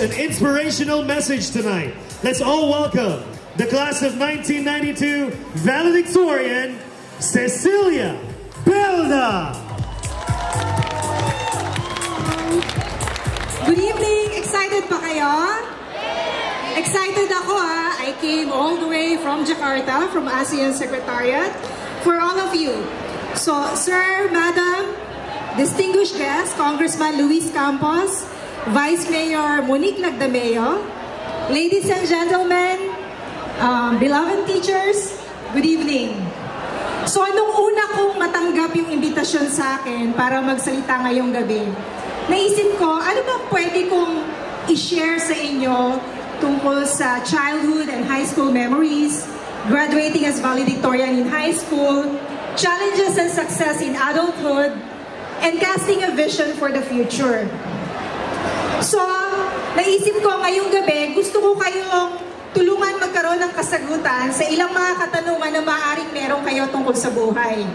an inspirational message tonight. Let's all welcome the class of 1992 valedictorian, Cecilia Belda. Good evening! Excited pa kayo? Excited ako ha. I came all the way from Jakarta, from ASEAN Secretariat, for all of you. So, Sir, Madam, distinguished guests, Congressman Luis Campos, Vice Mayor Monique Lagdameo, ladies and gentlemen, um, beloved teachers, good evening. So, nung una kong matanggap yung imbitasyon sa akin para magsalita ngayong gabi, naisip ko, ano ba pwede kong i-share sa inyo tungkol sa childhood and high school memories, graduating as valedictorian in high school, challenges and success in adulthood, and casting a vision for the future. So, naisip ko ngayong gabi, gusto ko kayong tulungan magkaroon ng kasagutan sa ilang mga katanungan na maaaring meron kayo tungkol sa buhay.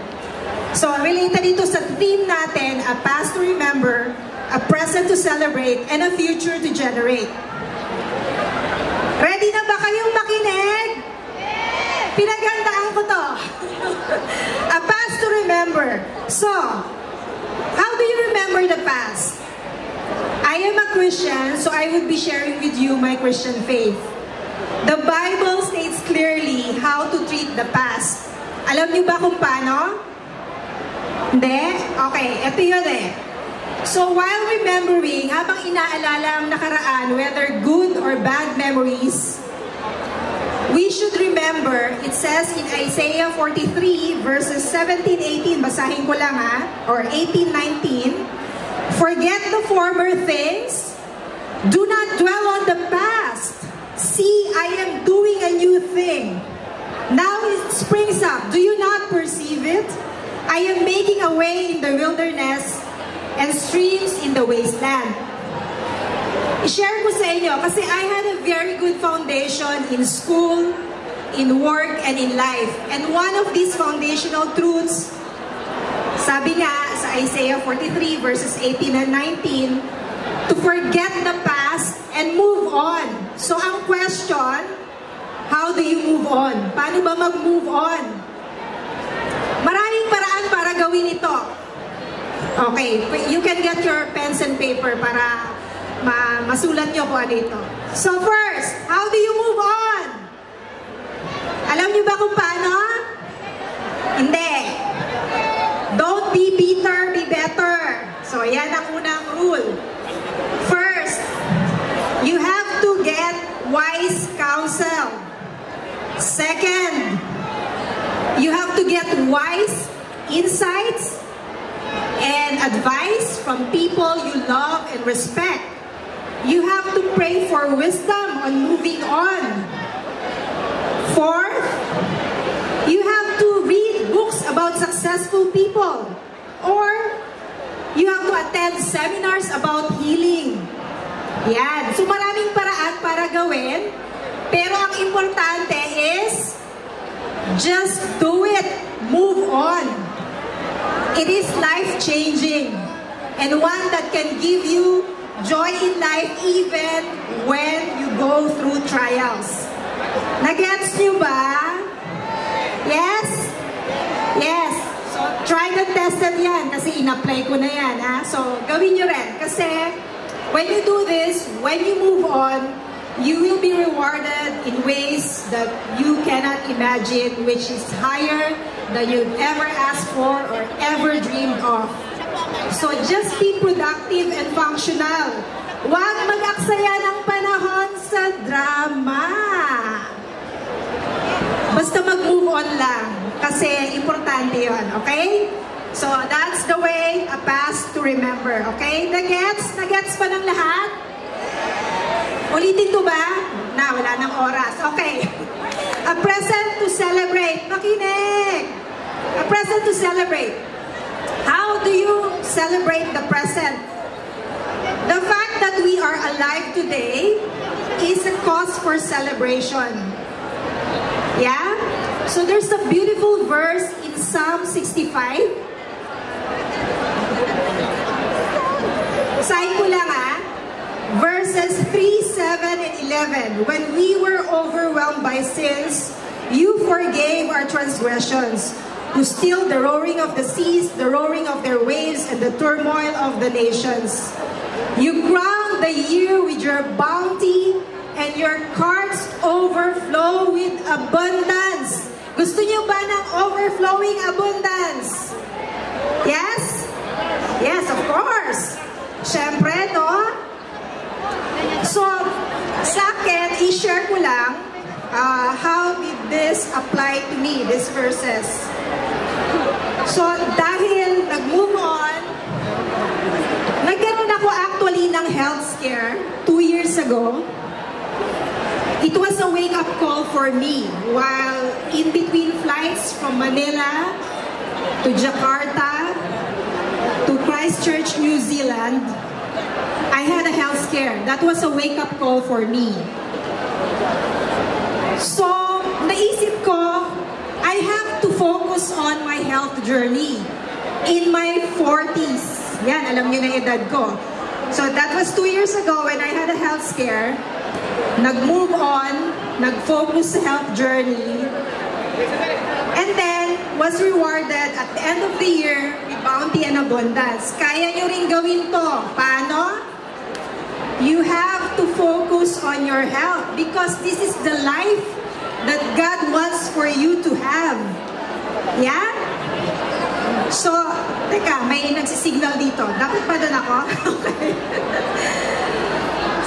So, related dito sa theme natin, a past to remember, a present to celebrate, and a future to generate. Ready na ba kayong makinig? Pinaghandaan ko to. a past to remember. So, how do you remember the past? I am a Christian, so I would be sharing with you my Christian faith. The Bible states clearly how to treat the past. Alam niyo ba kung paano? Hindi? Okay, ito yun eh. So while remembering, habang inaalala ang nakaraan, whether good or bad memories, we should remember, it says in Isaiah 43 verses 17-18, basahin ko lang ha, or 18-19, Forget the former things, do not dwell on the past. See, I am doing a new thing. Now it springs up. Do you not perceive it? I am making a way in the wilderness and streams in the wasteland. I-share ko sa inyo kasi I had a very good foundation in school, in work, and in life. And one of these foundational truths, sabi nga sa Isaiah 43 verses 18 and 19, to forget the past and move on. So ang question, how do you move on? Paano ba mag-move on? Maraming paraan para gawin ito. Okay, you can get your pens and paper para ma masulat nyo kung ano ito. So first, how do you move on? Alam niyo ba kung So yan ang unang rule. First, you have to get wise counsel. Second, you have to get wise insights and advice from people you love and respect. You have to pray for wisdom on moving on. Fourth, you have to read books about successful people. Or you have to attend seminars about healing. Yan. So maraming paraan para gawin. Pero ang importante is just do it. Move on. It is life-changing and one that can give you joy in life even when you go through trials. Nagets niyo ba? Yes? Yes. Tested yan kasi in-apply ko na yan. Ha? So, gawin nyo rin. Kasi, when you do this, when you move on, you will be rewarded in ways that you cannot imagine, which is higher than you've ever asked for or ever dreamed of. So just be productive and functional. Huwag mag-aksaya ng panahon sa drama. Basta mag-move on lang. Kasi importante yon, okay? So that's the way, a past to remember, okay? Nagets? Nagets pa ng lahat? Ulitin to ba? Na, wala ng oras. Okay. A present to celebrate. Makinig! A present to celebrate. How do you celebrate the present? The fact that we are alive today is a cause for celebration. Yeah? So there's a beautiful verse in Psalm 65. Sign ko lang. Verses 3, 7 and 11, when we were overwhelmed by sins, you forgave our transgressions. You stilled the roaring of the seas, the roaring of their waves, and the turmoil of the nations. You crowned the year with your bounty, and your carts overflow with abundance. Gusto niyo ba ng overflowing abundance? Yes? Yes, of course. Siyempre, no? So, sa akin, i-share ko lang uh, how did this apply to me, these verses. So, dahil nag-move on, nagkaroon ako actually ng health scare two years ago. It was a wake-up call for me while in between flights from Manila to Jakarta Christchurch, New Zealand. I had a health scare. That was a wake-up call for me. So, naisip ko, I have to focus on my health journey in my 40s. Yan, alam niyo na edad ko. So, that was two years ago when I had a health scare. Nag-move on, nag-focus sa health journey. And then, was rewarded at the end of the year with bounty and abundance. Kaya nyo rin gawin to. Paano? You have to focus on your health because this is the life that God wants for you to have. Yeah? So, teka, may nagsisignal dito. Dapat ba doon ako?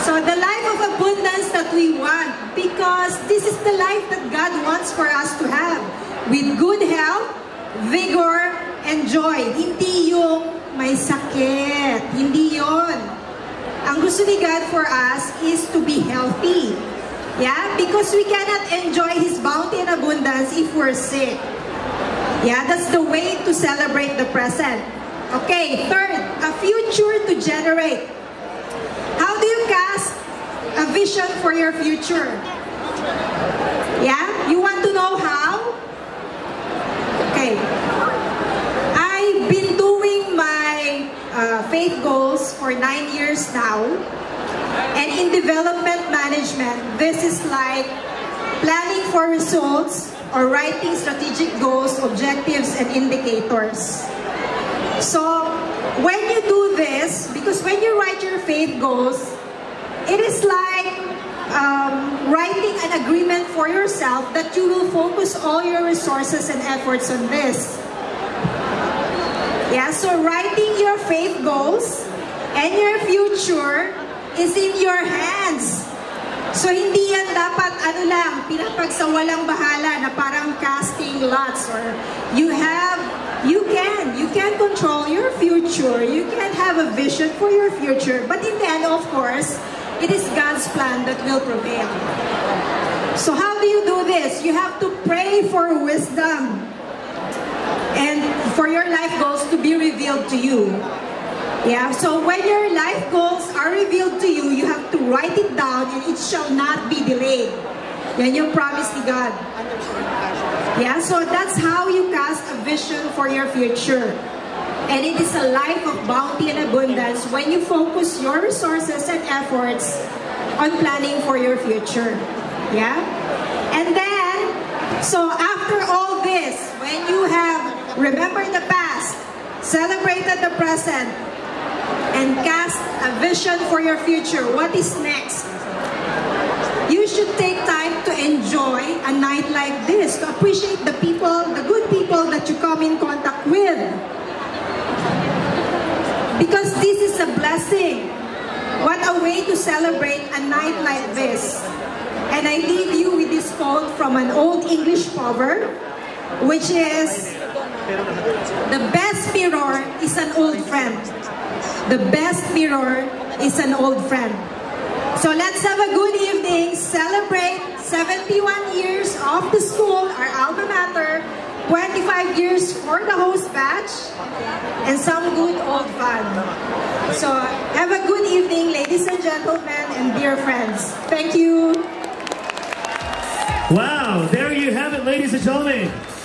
so, the life of abundance that we want because this is the life that God wants for us to have with good health, vigor, and joy. Hindi yung may sakit. Hindi yon. Ang gusto ni God for us is to be healthy. Yeah? Because we cannot enjoy His bounty and abundance if we're sick. Yeah, that's the way to celebrate the present. Okay, third, a future to generate. How do you cast a vision for your future? Yeah? You want to faith goals for nine years now. And in development management, this is like planning for results or writing strategic goals, objectives, and indicators. So, when you do this, because when you write your faith goals, it is like um, writing an agreement for yourself that you will focus all your resources and efforts on this. Yeah, so writing your faith goals and your future is in your hands. So hindi yan dapat ano lang, pinapagsawalang bahala na parang casting lots or you have, you can, you can control your future. You can have a vision for your future. But in the end, of course, it is God's plan that will prevail. So how do you do this? You have to pray for wisdom and for your life goals to be revealed to you. Yeah, so when your life goals are revealed to you, you have to write it down and it shall not be delayed. Yan yung promise ni God. Yeah, so that's how you cast a vision for your future. And it is a life of bounty and abundance when you focus your resources and efforts on planning for your future. Yeah? And then, so after all this, when you have remembered the past, celebrated the present, and cast a vision for your future, what is next? You should take time to enjoy a night like this, to appreciate the people, the good people that you come in contact with. Because this is a blessing. What a way to celebrate a night like this. And I leave you with this quote from an old English proverb, which is, the best mirror is an old friend. The best mirror is an old friend. So let's have a good evening, celebrate 71 years of the school, our alma mater, 25 years for the host batch, and some good old fun. So have a good evening, ladies and gentlemen, and dear friends. Thank you. Wow, there you have it, ladies and gentlemen.